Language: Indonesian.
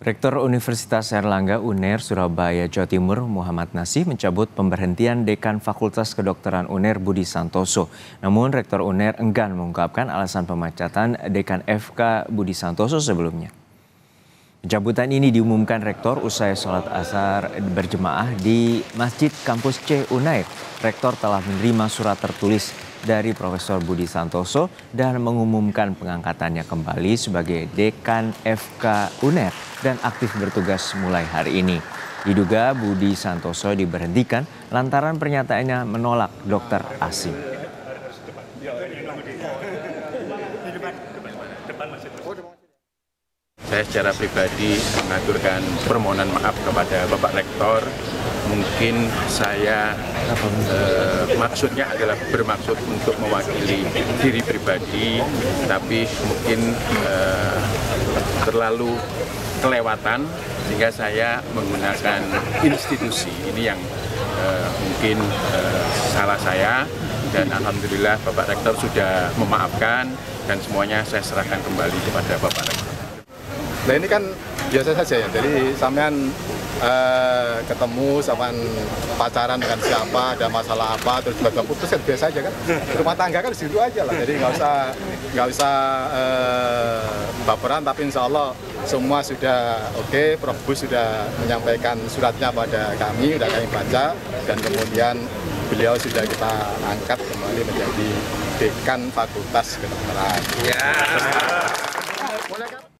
Rektor Universitas Erlangga UNER Surabaya Jawa Timur Muhammad Nasih mencabut pemberhentian Dekan Fakultas Kedokteran UNER Budi Santoso. Namun Rektor UNER enggan mengungkapkan alasan pemecatan Dekan FK Budi Santoso sebelumnya. Pencabutan ini diumumkan Rektor usai sholat asar berjemaah di Masjid Kampus C Unair. Rektor telah menerima surat tertulis dari Profesor Budi Santoso dan mengumumkan pengangkatannya kembali sebagai Dekan FK UNER dan aktif bertugas mulai hari ini. Diduga Budi Santoso diberhentikan lantaran pernyataannya menolak dokter asing. Saya secara pribadi mengaturkan permohonan maaf kepada Bapak Rektor. Mungkin saya eh, maksudnya adalah bermaksud untuk mewakili diri pribadi, tapi mungkin eh, terlalu kelewatan sehingga saya menggunakan institusi ini yang eh, mungkin eh, salah saya dan alhamdulillah Bapak Rektor sudah memaafkan dan semuanya saya serahkan kembali kepada Bapak Rektor. Nah ini kan biasa saja ya, jadi sampean uh, ketemu sama pacaran dengan siapa, ada masalah apa, terus tiba-tiba putus kan biasa aja kan. Rumah tangga kan situ aja lah, jadi nggak usah nggak usah uh, baperan, tapi insya Allah semua sudah oke, okay. Prof. Bus sudah menyampaikan suratnya pada kami, sudah kami baca, dan kemudian beliau sudah kita angkat kembali menjadi dekan Fakultas Kedokteran. Ya.